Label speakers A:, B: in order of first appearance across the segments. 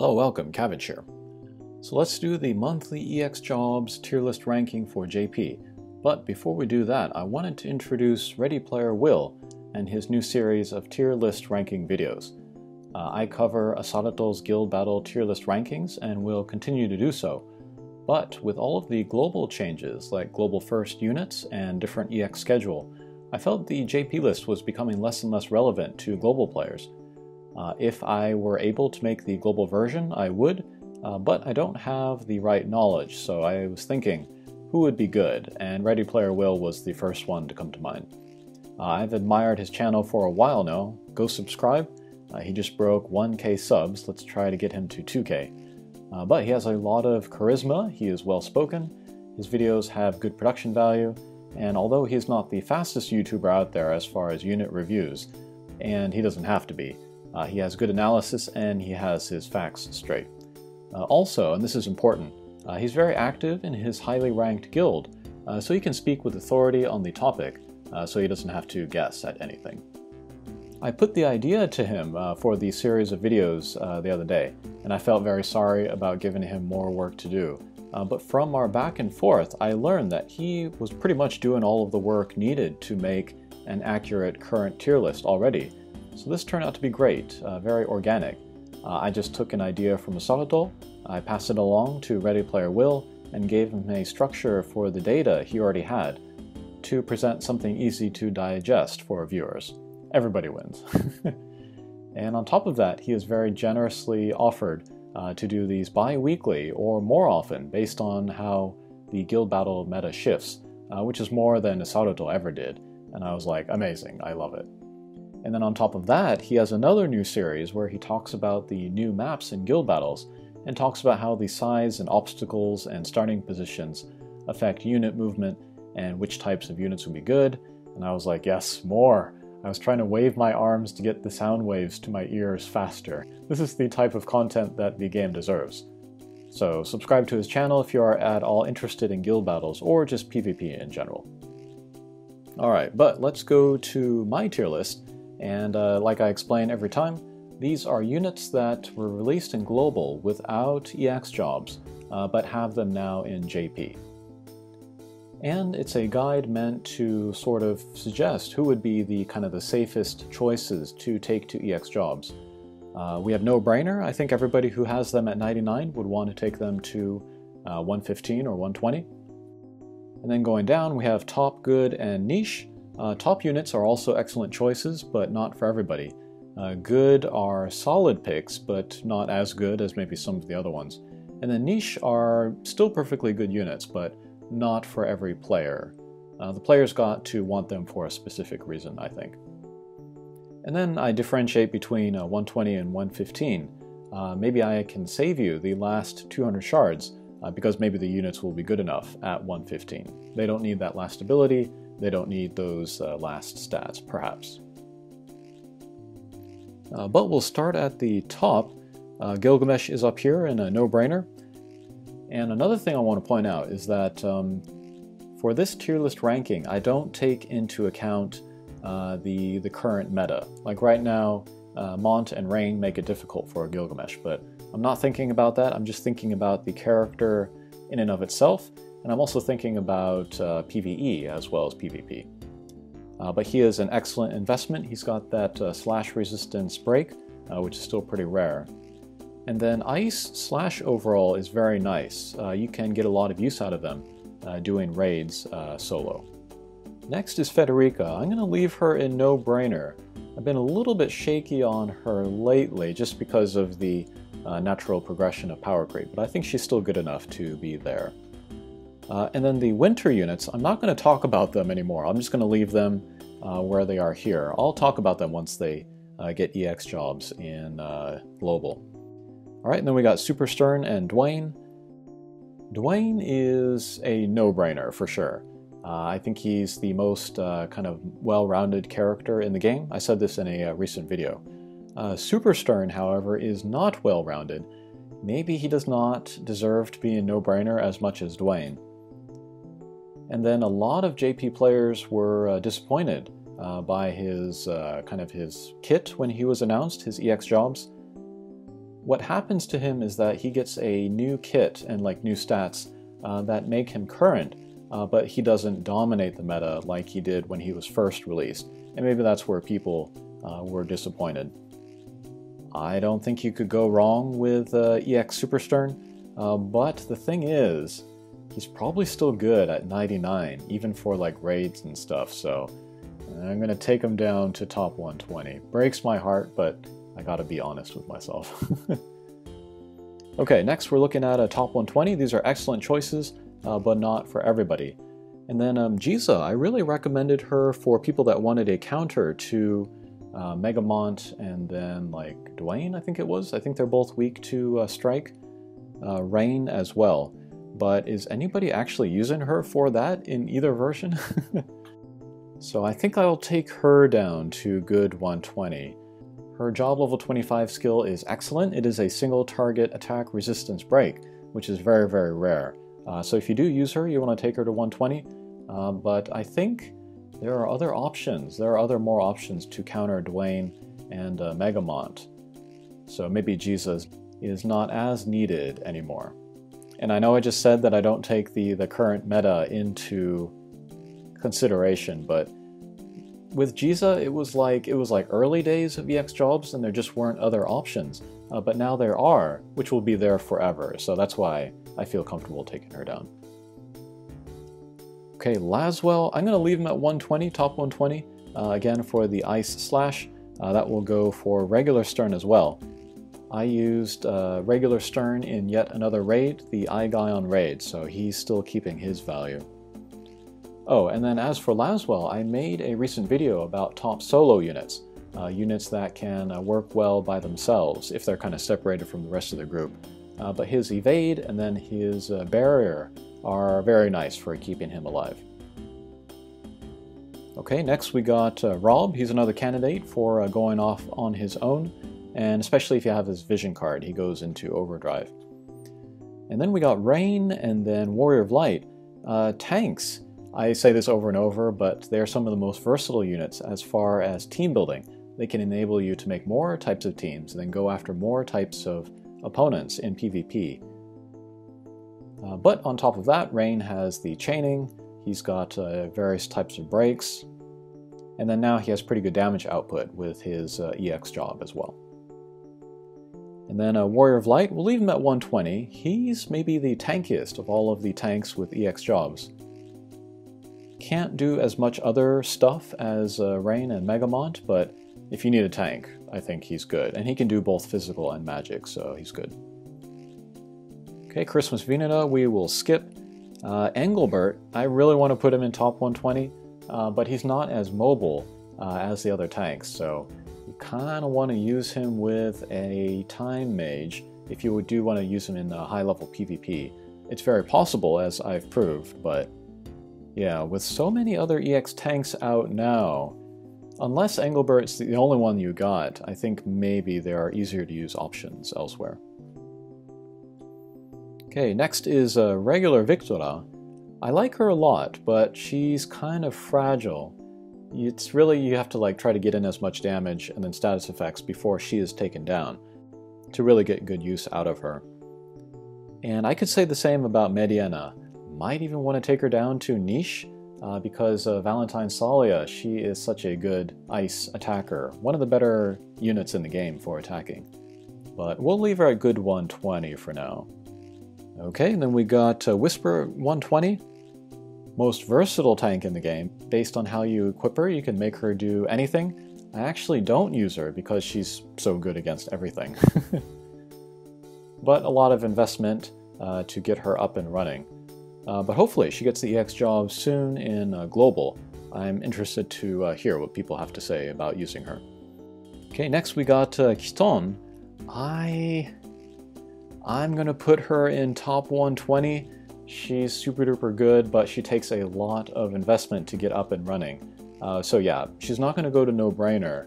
A: Hello, welcome, Cabbage here. So let's do the monthly EX Jobs tier list ranking for JP. But before we do that, I wanted to introduce Ready Player Will and his new series of tier list ranking videos. Uh, I cover Asadato's Guild Battle tier list rankings and will continue to do so. But with all of the global changes like global first units and different EX schedule, I felt the JP list was becoming less and less relevant to global players. Uh, if I were able to make the global version, I would, uh, but I don't have the right knowledge, so I was thinking, who would be good? And Ready Player Will was the first one to come to mind. Uh, I've admired his channel for a while now. Go subscribe. Uh, he just broke 1k subs. Let's try to get him to 2k. Uh, but he has a lot of charisma, he is well spoken, his videos have good production value, and although he's not the fastest YouTuber out there as far as unit reviews, and he doesn't have to be, uh, he has good analysis and he has his facts straight. Uh, also, and this is important, uh, he's very active in his highly ranked guild, uh, so he can speak with authority on the topic, uh, so he doesn't have to guess at anything. I put the idea to him uh, for the series of videos the other day, and I felt very sorry about giving him more work to do. but from our back and forth, I learned that he was pretty much doing all of the work needed to make an accurate current tier list already, so this turned out to be great, uh, very organic. Uh, I just took an idea from Asarato, I passed it along to Ready Player Will, and gave him a structure for the data he already had to present something easy to digest for viewers. Everybody wins. and on top of that, he has very generously offered uh, to do these bi-weekly or more often based on how the guild battle meta shifts, uh, which is more than Asarato ever did. And I was like, amazing, I love it. And then on top of that, he has another new series where he talks about the new maps in guild battles and talks about how the size and obstacles and starting positions affect unit movement and which types of units would be good. And I was like, yes, more. I was trying to wave my arms to get the sound waves to my ears faster. This is the type of content that the game deserves. So subscribe to his channel if you are at all interested in guild battles or just PvP in general. Alright, but let's go to my tier list and uh, like I explain every time, these are units that were released in Global without EX jobs, uh, but have them now in JP. And it's a guide meant to sort of suggest who would be the kind of the safest choices to take to EX jobs. Uh, we have no brainer. I think everybody who has them at 99 would want to take them to uh, 115 or 120. And then going down, we have top, good, and niche. Uh, top units are also excellent choices, but not for everybody. Uh, good are solid picks, but not as good as maybe some of the other ones. And then niche are still perfectly good units, but not for every player. Uh, the players got to want them for a specific reason, I think. And then I differentiate between uh, 120 and 115. Uh, maybe I can save you the last 200 shards, uh, because maybe the units will be good enough at 115. They don't need that last ability, they don't need those uh, last stats, perhaps. Uh, but we'll start at the top. Uh, Gilgamesh is up here in a no-brainer. And another thing I want to point out is that um, for this tier list ranking, I don't take into account uh, the, the current meta. Like right now, uh, Mont and Rain make it difficult for Gilgamesh, but I'm not thinking about that. I'm just thinking about the character in and of itself and I'm also thinking about uh, PvE as well as PvP. Uh, but he is an excellent investment. He's got that uh, slash resistance break, uh, which is still pretty rare. And then Ice slash overall is very nice. Uh, you can get a lot of use out of them uh, doing raids solo. Next is Federica. I'm going to leave her in no-brainer. I've been a little bit shaky on her lately just because of the natural progression of power creep, but I think she's still good enough to be there. Uh, and then the winter units, I'm not going to talk about them anymore. I'm just going to leave them uh, where they are here. I'll talk about them once they uh, get EX jobs in uh, Global. All right, and then we got Super Sterne and Duane. Duane is a no-brainer for sure. Uh, I think he's the most uh, kind of well-rounded character in the game. I said this in a recent video. Super Sterne, however, is not well-rounded. Maybe he does not deserve to be a no-brainer as much as Duane. And then a lot of JP players were uh, disappointed uh, by his uh, kind of his kit when he was announced, his EX jobs. what happens to him is that he gets a new kit and like new stats uh, that make him current, uh, but he doesn't dominate the meta like he did when he was first released. And maybe that's where people uh, were disappointed. I don't think you could go wrong with EX Super Sterne, uh, but the thing is, he's probably still good at 99, even for like raids and stuff, so I'm gonna take him down to top 120. Breaks my heart, but I gotta be honest with myself. okay, next we're looking at a top 120. These are excellent choices, uh, but not for everybody. And then um, Jiza, I really recommended her for people that wanted a counter to uh, Megamont and then like Duane, I think it was. I think they're both weak to uh, Strike. Uh, Rain as well. But is anybody actually using her for that in either version? so I think I'll take her down to good 120. Her job level 25 skill is excellent. It is a single target attack resistance break, which is very, very rare. Uh, so if you do use her, you want to take her to 120. Uh, but I think there are other options. There are other more options to counter Duane and uh, Megamont. So maybe Jiza is not as needed anymore. And I know I just said that I don't take the, the current meta into consideration, but with Jiza, it was like it was like early days of EX jobs, and there just weren't other options. Uh, but now there are, which will be there forever. So that's why I feel comfortable taking her down. Okay, Lasswell, I'm going to leave him at 120, top 120. Uh, again, for the Ice Slash, uh, that will go for regular Sterne as well. I used uh, regular Sterne in yet another raid, the Eyegaion raid, so he's still keeping his value. Oh, and then as for Lasswell, I made a recent video about top solo units, uh, units that can uh, work well by themselves if they're kind of separated from the rest of the group. Uh, but his evade and then his uh, barrier are very nice for keeping him alive. Okay, next we got uh, Rob. He's another candidate for going off on his own, and especially if you have his vision card, he goes into overdrive. And then we got Rain and then Warrior of Light. Uh, tanks. I say this over and over, but they're some of the most versatile units as far as team building. They can enable you to make more types of teams and then go after more types of opponents in PvP. Uh, but on top of that, Rain has the chaining, he's got uh, various types of breaks, and then now he has pretty good damage output with his uh, EX job as well. And then a Warrior of Light, we'll leave him at 120. He's maybe the tankiest of all of the tanks with EX jobs. Can't do as much other stuff as uh, Rain and Megamont, but if you need a tank, I think he's good. And he can do both physical and magic, so he's good. Okay, Christmas Veneta, we will skip. Uh, Engelbert, I really want to put him in top 120, uh, but he's not as mobile uh, as the other tanks, so kind of want to use him with a time mage if you do want to use him in the high level PvP. It's very possible, as I've proved, but yeah, with so many other EX tanks out now, unless Engelbert's the only one you got, I think maybe there are easier to use options elsewhere. Okay, next is a regular Viktora. I like her a lot, but she's kind of fragile. It's really, you have to like try to get in as much damage and then status effects before she is taken down to really get good use out of her. And I could say the same about Mediena. Might even want to take her down to niche uh, because Valentine Salia, she is such a good ice attacker. One of the better units in the game for attacking. But we'll leave her at good 120 for now. Okay, and then we got uh, Whisper 120. Most versatile tank in the game. Based on how you equip her, you can make her do anything. I actually don't use her because she's so good against everything. but a lot of investment uh, to get her up and running. Uh, but hopefully she gets the EX job soon in uh, Global. I'm interested to uh, hear what people have to say about using her. Okay, next we got uh, Kitone. I I'm gonna put her in top 120. She's super duper good, but she takes a lot of investment to get up and running. Uh, so yeah, she's not gonna go to no-brainer.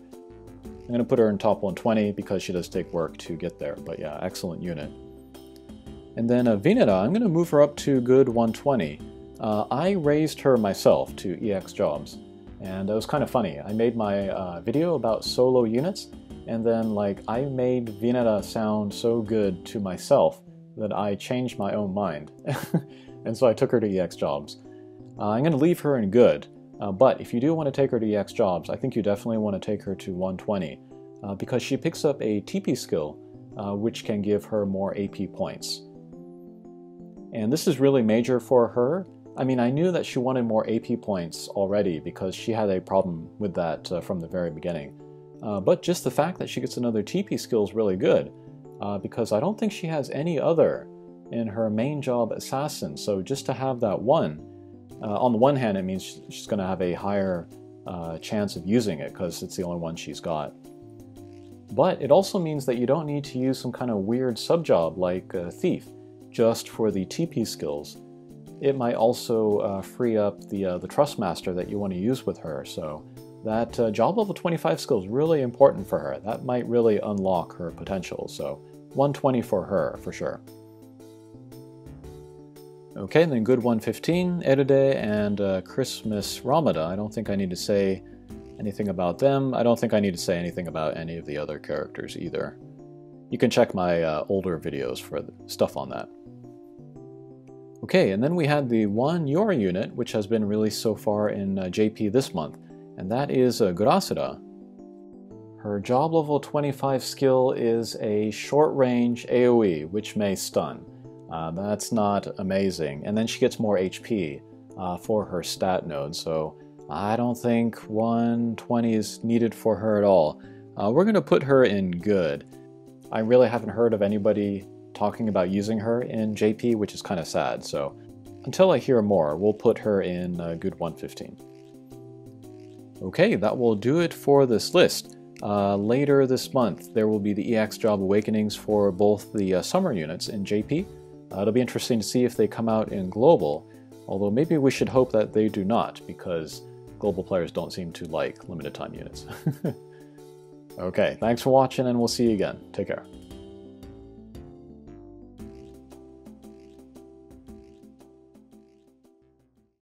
A: I'm gonna put her in top 120 because she does take work to get there, but yeah, excellent unit. And then uh, Veneta, I'm gonna move her up to good 120. Uh, I raised her myself to EX jobs, and it was kind of funny. I made my uh, video about solo units, and then like I made Vineta sound so good to myself that I changed my own mind. and so I took her to EX Jobs. Uh, I'm going to leave her in good, uh, but if you do want to take her to EX Jobs, I think you definitely want to take her to 120 uh, because she picks up a TP skill uh, which can give her more AP points. And this is really major for her. I mean, I knew that she wanted more AP points already because she had a problem with that uh, from the very beginning. Uh, but just the fact that she gets another TP skill is really good uh, because I don't think she has any other in her main job assassin. So just to have that one, uh, on the one hand, it means she's going to have a higher uh, chance of using it because it's the only one she's got. But it also means that you don't need to use some kind of weird subjob like Thief just for the TP skills. It might also uh, free up the, uh, the Trust Master that you want to use with her, so that uh, job level 25 skill is really important for her. That might really unlock her potential, so 120 for her, for sure. Okay, and then good 115, Erode and uh, Christmas Ramada. I don't think I need to say anything about them. I don't think I need to say anything about any of the other characters either. You can check my uh, older videos for stuff on that. Okay, and then we had the one Yori unit, which has been released so far in uh, JP this month, and that is uh, Gurasura. Her job level 25 skill is a short range AoE, which may stun. Uh, that's not amazing. And then she gets more HP uh, for her stat node, so I don't think 120 is needed for her at all. Uh, we're going to put her in good. I really haven't heard of anybody talking about using her in JP, which is kind of sad, so until I hear more, we'll put her in good 115. Okay, that will do it for this list. Uh, later this month, there will be the EX Job Awakenings for both the uh, summer units in JP. Uh, it'll be interesting to see if they come out in Global, although maybe we should hope that they do not, because global players don't seem to like limited time units. okay, thanks for watching and we'll see you again. Take care.